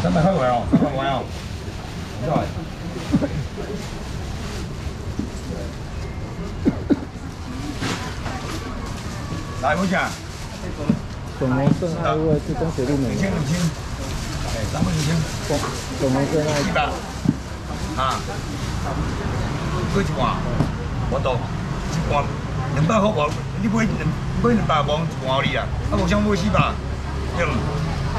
三百块哦，三百块哦。对。来，吴强。总台正开位是东铁路门。五千五千。哎，三百零七。总台现那一百。啊。几多啊？我懂。一百，两百好百，你买两买两百一包好已啊。啊，我想买四百。对。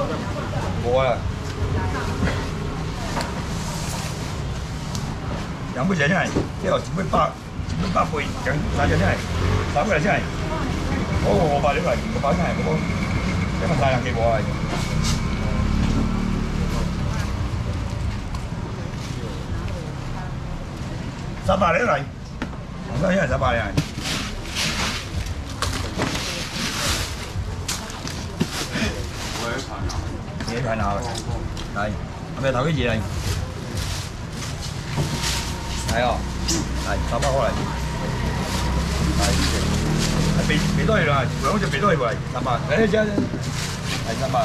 chẳng biết bữa này Thế rồi 93 93 bụi Chẳng giá giá thế này Giá bữa này thế này ô ồ bà đấy rồi Cái bán này của con Cái mặt này là kỳ bùa này sao bà đấy rồi sao thế này giá bà này 呢台哪？嚟？我哋睇下啲嘢嚟。睇哦，系，打包號嚟。嚟，佢俾俾多啲啦，兩分俾多啲佢。三百，幾多？三百。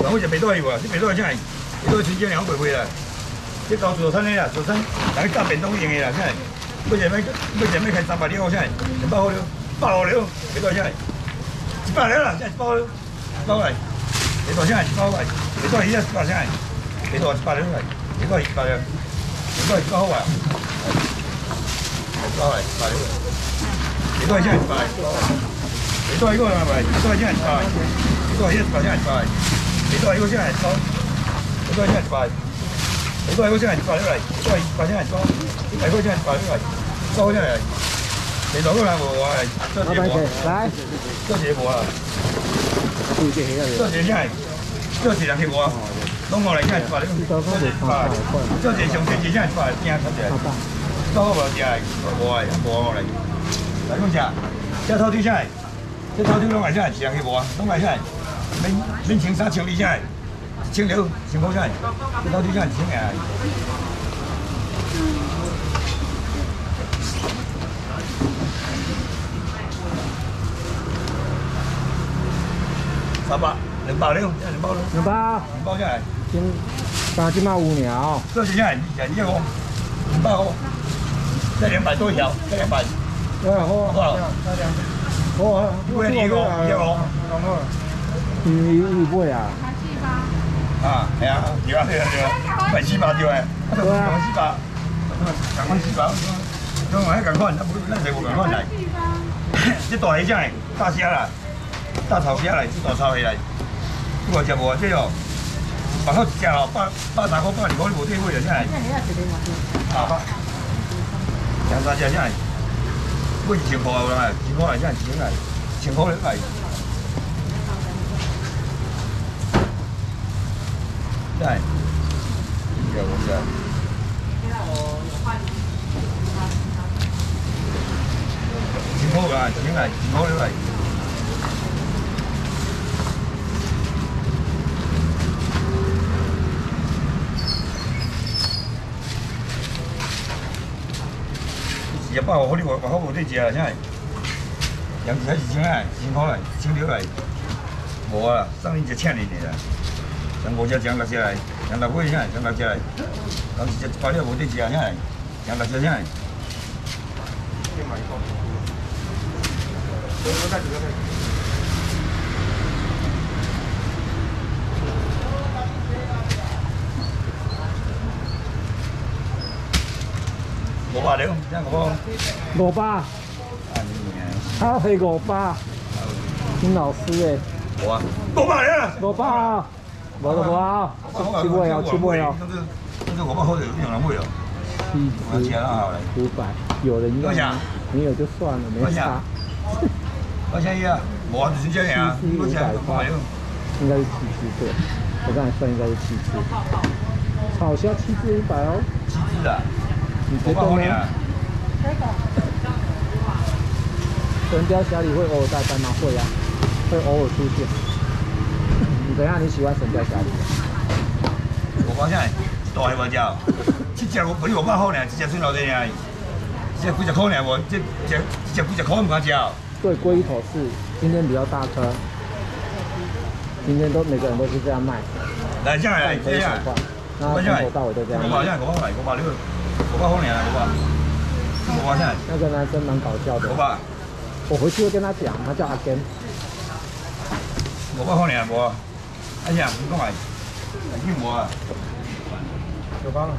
兩分俾多啲佢你俾多啲先嚟，呢多錢先嚟好貴貴啦。你交早餐咧啦，早餐，攤大餅都用嘅啦，先嚟。要一蚊，要一蚊開三百二號先嚟。包號了，包號了，幾多先嚟？包嚟啦，一包，包嚟。你多先来？几多来？几多一先来？几多几多来？几多一来？几多一来？几多来？几多来？几多先来？几多来？几多一个人来？几多先来？几多一先来？几多一个人来？几多先来？几多一个人来？几多先来？几多一个人来？几多先来？几多一个人来？几多来？来，做结果坐是上来，坐起上去我，弄过来些出来，坐上天上去出来，惊死！坐下来，我来，来弄些，再拖吊上来，再拖吊弄来是上去我，弄来些，先先请啥上礼上来，请了请好再来，拖吊上来请哎。两包，两包了，两包了。两包，两包下来。今，加今五秒，这是进来，两斤两包哦。两百多条，这两百。哇，好，好。好啊。有二斤多啊，好，啊。嗯，有二啊。啊，系啊，二十八条，二十八。八八对啊。八十八。百八八。总共二百，那不是那谁？我两百八。这多大虾啦。大草寄来，大草寄来，我话真无话，这个，把好一只百百大块、百二块你无退回来，真系。阿伯，现在即个真系，几多钱块？几多？几多？几多？几多？几多？几多？几多？我多？几多？我多？几多？几多？几多？几多？几多？一百五，我啲外外口冇得食啊！真係，有才係二千啊，二千五嚟，千六嚟，冇啊！生意就請人嚟啊，上五十隻客車嚟，上六百隻，上六百隻嚟，當時就快啲冇得食啊！真上六十隻。五八，他是我爸。金老师诶，我啊，五八呀，五八，五我八，七百哦，七百哦，七七五百，有人要，没有就算了，没事。二千一啊，七七五百八，应该是七七对，我刚才算应该是七七，炒虾七七五百哦，七七的。你觉得呢？神雕侠侣会偶尔带班吗？会啊，会偶尔出现。你等下你喜欢神雕侠侣？我发现，大黑我教。七只我，不是我怕好呢，七只算老对只呢，我这七七只敢对，龟头是今天比较大颗，今天都每个人都是这样卖。来下，来一下，从头到尾都这样。五毛我五毛五毛六。我怕红脸了，我，怎我发现那个男生蛮搞笑的。我怕，我回去会跟他讲，他叫阿根。我怕红脸啊！我，阿杰，你干嘛去？你摸啊？下班了？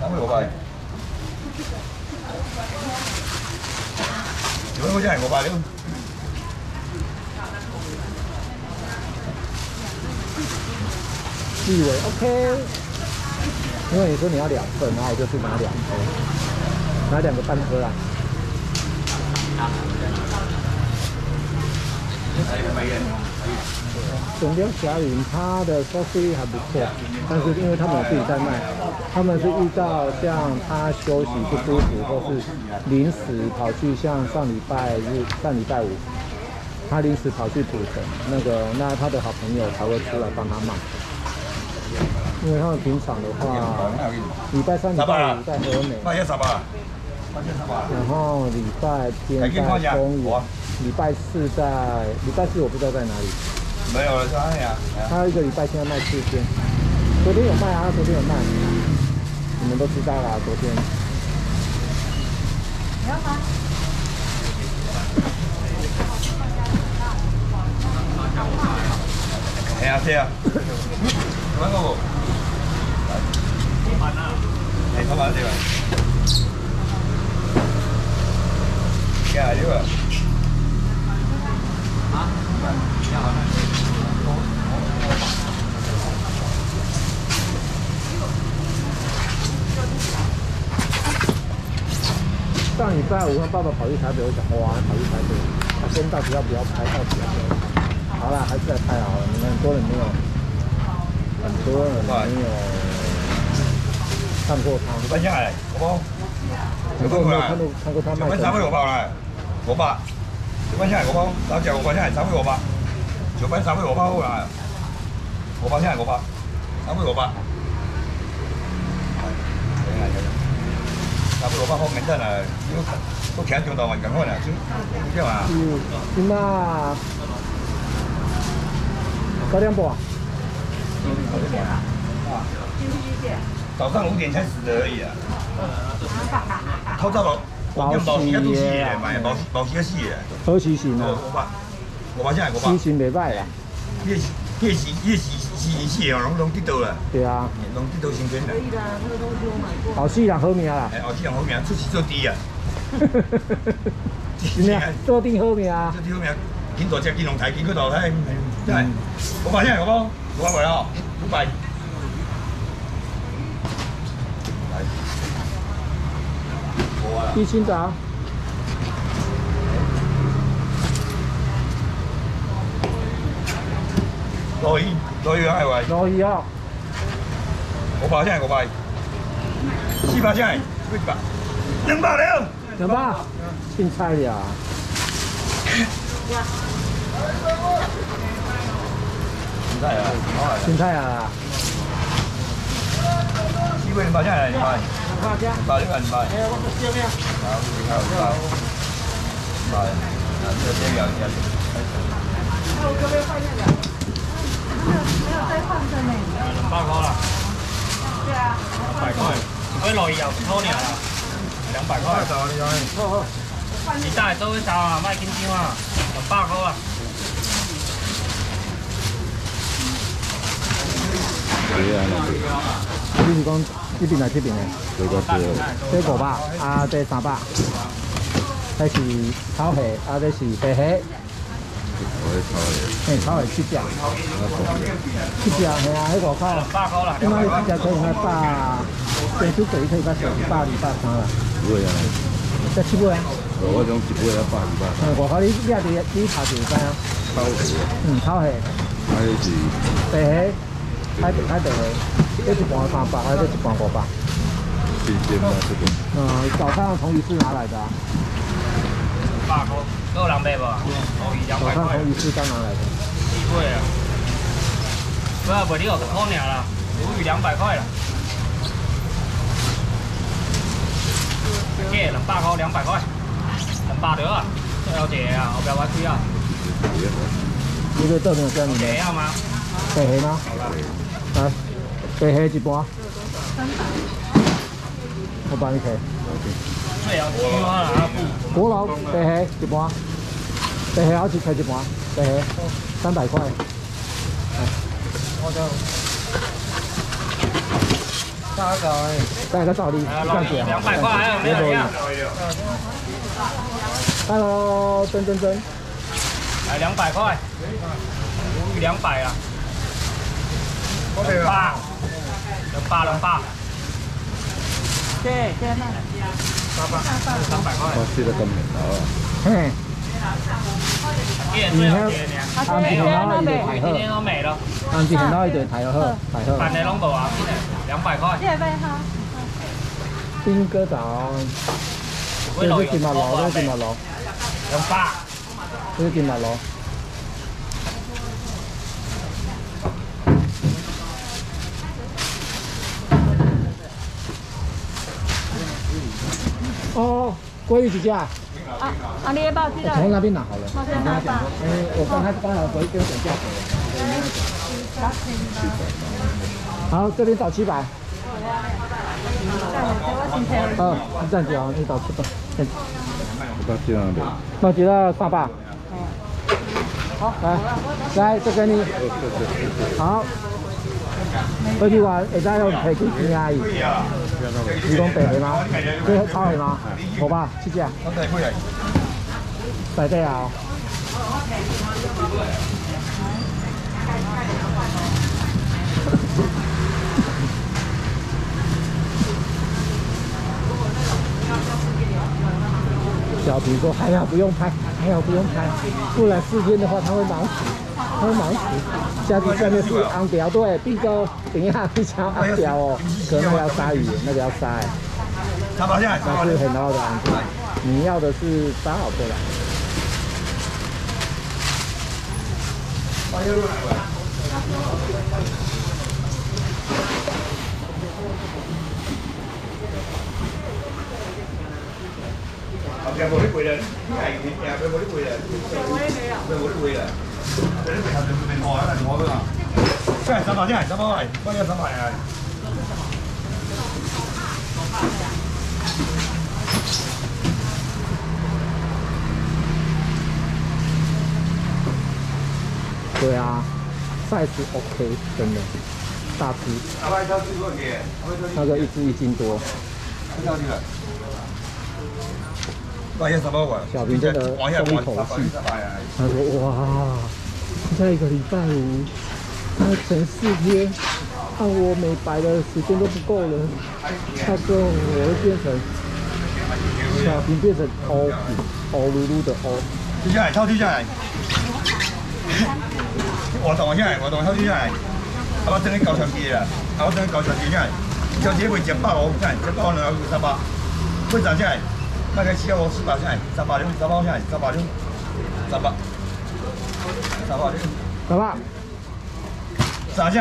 还会我怕？怎么会这样？我怕了。结尾 OK。因为你说你要两份，然后我就去拿两颗，拿两个半颗啦。总镖侠云，他的收视率还不错，但是因为他们自己在卖，他们是遇到像他休息不舒服，或是临时跑去像上礼拜日、上礼拜五，他临时跑去煮城那个那他的好朋友才会出来帮他卖。因为他们平常的话，礼拜三礼拜五在河美，发现十啊，然后礼拜天在中午，礼拜四在，礼拜四我不知道在哪里，没有了，是安阳。有一个礼拜天要卖四天，昨天有卖啊，昨天有卖，你们都知道啦，昨天。你要吗？哎呀，天啊！来个。哎，怎么了？对上礼拜五和爸爸跑去台北，我想哇，跑去台北，他先到底要不要拍？到底……好了，还是拍好了，你看多了没有？很多了，没有。三锅汤，九百三海，九包嘛，九百三包荷包来，我爸。九百三海五包，老叫我百三海三包荷包，九百三包荷包啊，我包三海五包，三包荷包好面的啊，都抢订单还更快呢，就，这样啊。嗯，行吧。搞两包。今天啊，啊，今天。早上五点开始的而已啊！偷走老老老老多死的嘛，保保些死的，保时捷呐！我包，我包真系我包。保时捷歹啊，越越时越时是越时，拢拢得到啦。对啊，拢得到成群的。可以啦，多多做嘛。保时捷好名啦，保时捷好名，出事做弟啊！呵 呵 做弟好名啊！做弟好名，几多只金融台，几多台，真系我包真系我包，我拜拜哦，拜拜。一早。兆。多少？多爱玩。外？多少？五百兆五百？四百兆？五百？两百零？什么？千兆的青菜么青菜啊？几万兆？兆还是八斤，八斤，八斤。我做煎面。好，你好，你好。八斤，啊，两煎饺啊，我这边卖两。没有没有再换再卖。啊，两百块啦。对啊。两百块。一块肉要多少啊？两百块。多少啊？你卖。啊？卖斤张啊，两百块啊。讲，这边啊，这边的？这个是这个五百，啊，这三百，这是炒蟹，啊，这是白蟹。不炒黑。哎，炒黑七折。七折，系啊，那个高，起码你七折可以买八，八九百可买上八二八三啦。不会啊。才七百啊？呃，我想至少要八二八。呃，我讲你一下就只差几块啊？炒黑嗯，炒黑。啊，是白黑。太肥太肥这一只半三百，还是只半五百？四嗯，早上从鱼市拿来的啊？百块够人卖不？红两百块。早上红鱼刚来的？啊。不要不，你五块尔啦，鲈鱼两百块啦。耶，两百块两百块，两百多啊？小姐啊，要不要需要？这个多少钱？你要吗？可以吗？来，白黑几把？百。我帮你赔。太老白黑几把？白黑好几赔几把？白黑三百块。我就。哎，带个扫地，不赚啊。两百块，没有了。Hello，来两百块。两百啊。ba đồng ba đồng ba chê chê này ba ba ba ba có gì là cầm đó nhìn hết ăn thì nó nói để thải hơn ăn thì nó để thải hơn thải hơn bạn này long bảo à đóng bài coi tinh dạ, cơ tạo cái gì mà lỏ cái gì mà lỏ đóng ba cái gì mà lỏ 我一姐交。啊，啊，你也不要从那边拿好了。好，三百。嗯，我刚才刚好回去等价。好，这边找七百。嗯，这样子啊，你找七百。我了了好，来，来，这给你。好。我听讲，现在要赔几千而已。你龙北回吗？鱼还超的嘛。好吧，谢姐，摆姐啊。小平说：“还呀，不用拍，还呀，不用拍，不然四天的话，他会忙死。”好忙死！下次下面是安镖，对，毕哥，等下你敲安镖哦，那个要杀鱼，那个要杀。他好像还是很好的行情，你要的是杀好的啦。了。了。了。真系走埋先，走埋，今日走埋啊！对啊，size OK，真的大只。那个一只一斤多。放下十八万，小平真的松一口气。他说：“哇，在一个礼拜五，他整四天，看我美白的时间都不够了。”他说：“我会变成小平，变成凹凸凹噜噜的凹。”跳下来，跳跳下来，往下，往下，往下跳下来。阿爸等你搞上去了，阿爸等你搞上去下来，小姐会减八毫米，减八毫米，二十八，会长下来。大概需要我十八千，十八六，十八块钱，十八六，十八，十八两，十八，三十，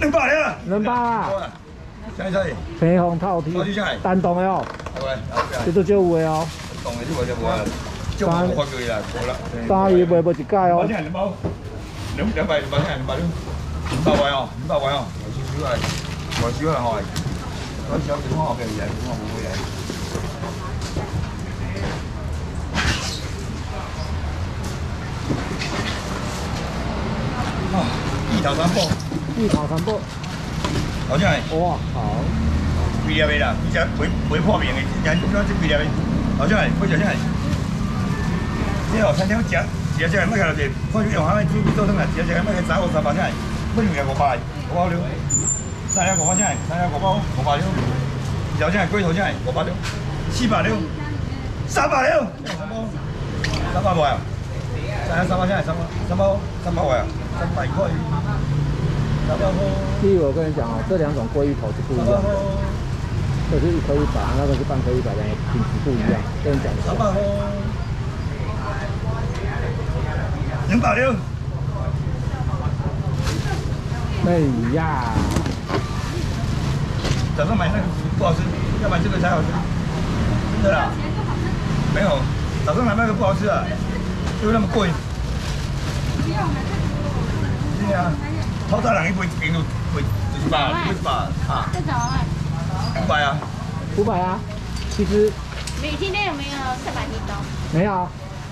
两百两，两百，两百，平房透来，单栋的哦，这都少有的哦，单栋的就我这多，三，三一八八几块哦，两百两，两百两，两百两，两百两，两百块哦，两百块哦，我少要，我主要会，我主要会，我主要会，我主要会，一头三破，一头三破，好像哎，哇，好，亏了没啦？比较没没破面的，人讲这亏了没？好像哎，亏了真系。你好，今天一只一只系乜嘢路线？广州银行呢只比特币啊？一只系乜嘢早五十八真系？五百六，五百六，三百五百真系，三百五百，五百六，一条真系，龟头真系，五百六，四百六，三百六，三百块啊？三三百真系，三三包，三百块啊？三百第一我跟你讲哦，这两种锅芋头是不一样的，这是一颗一百，那个是半颗一百，两个品质不一样。两百块。两百六。哎呀！早上买那个不好吃，要买这个才好吃。真的啊？没有，早上买那个不好吃啊，又那么贵。不要。好多人一杯一瓶杯五百啊，五百啊。其实你今天有没有四百一刀？没有。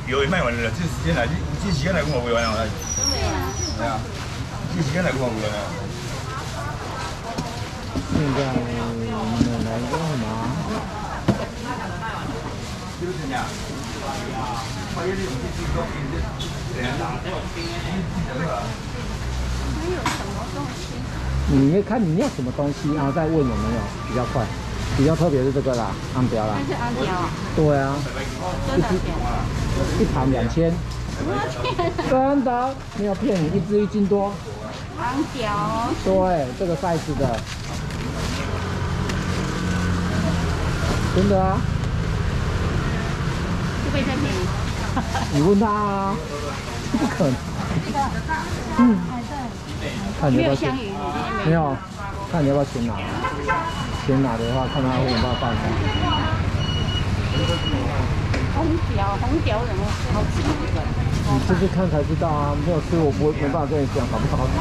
有卖完了，这时间来，你你几时来跟我玩完了。没有。对啊。几时来跟我玩？现在来一什么？就这样。啊。你有东西？你看，你要什么东西，然后再问有没有，比较快，比较特别是这个啦，安标啦。是安标啊？对啊。真的？一盘两千。真的？没有骗你，一只一斤多。安标。对，这个 size 的。真的啊？就被正品。你问他啊。不可能。嗯。看你要不要？没有，看你要不要选哪？选哪的话，看他会不会帮我办一下。红雕，红雕的哦，好吃你试试看才知道啊，没有吃我不会没办法跟你讲好不好吃。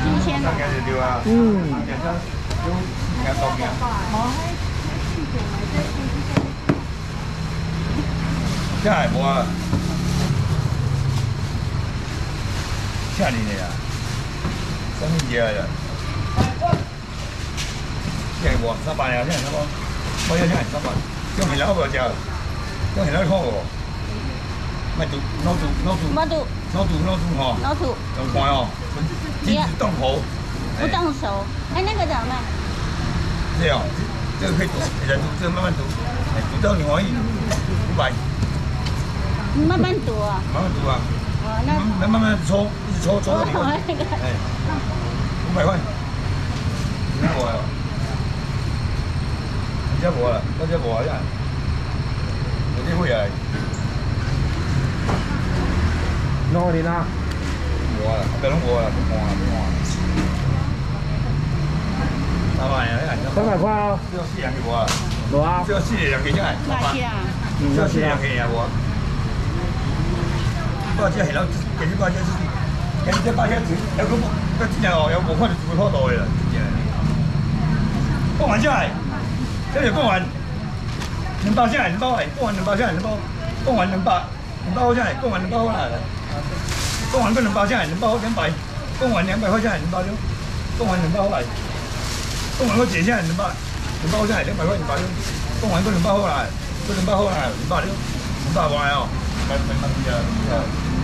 新鲜的。嗯。嗯。再来一个。家里呢啊，省心些了。你爱锅，你爱拌料，你爱什么？我也爱拌，搅用现在不好用现在好哦。麦煮，老煮，老煮，老煮，老煮，老煮，老老煮，老煮，老煮，老煮，老煮，老煮，老煮，老煮，老煮，老煮，老煮，老煮，煮，老煮，老煮，老煮，煮，老煮，老煮，老煮，老煮，煮，老煮，老煮，老煮，那煮，老煮，老煮，五百块，你叫我，你叫我啦，我叫我呀，我这不会。no 呢我啦，能我啦，一万，一万。三百呀，三百块哦，只要四样给我，啊，只要四样给只哎，两万，只要四样给样我，我这海捞几只，我是。来，这大箱子，有放那真正哦，有无可能出错道的啦？真正，放完下来，这就放完，能包下来，能包下来，放完能包下来，能包，放完能包，能包下来，放完能包下来了。放完不能包下来，能包两百，放完两百块钱能包掉，放完能包下来，放完我放一下能包，能包下来两百块能包掉，放完不能包下来，不能包下来，能包掉，能包完哦。没没能有没有。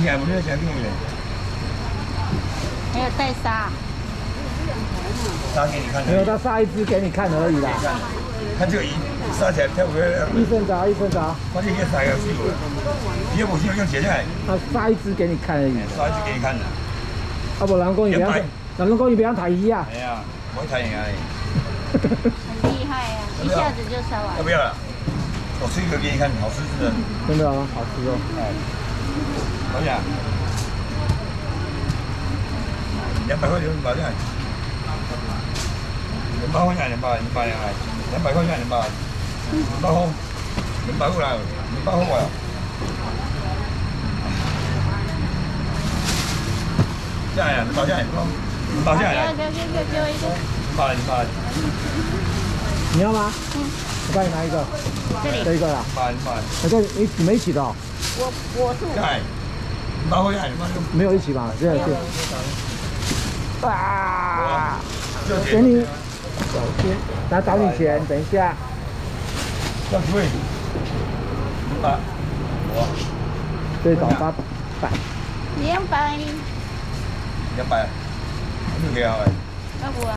没有钱弄的，没有带沙，沙给你看，没有，他杀一只给你看而已啦。看这个一杀起来，跳不跳？一分炸，一分炸。他就越杀越厉害，要不就用下来。他杀一只给你看而已，杀一只给你看的。啊，不然公讲你要，讲，公侬讲你别讲太医啊。哎呀，不会踩医啊。哈很厉害啊，一下子就杀完。要不要了？我吃一个给你看，好吃不？真的，好吃哦。好呀，两百块钱一包，两百，两百块钱一包，两百块钱一包，两包，两百块两包够不？够呀，够呀，够，够呀。两两两两，给我一个。来，来。你要吗？嗯。我帮你拿一个。这里。这一个啦。来，来。大哥，你没起到。我，我是。来。没有一起吧，这样是。啊！给你，先找你钱，等下。两百。五百。对，找八百。两百。两百。没有。八百。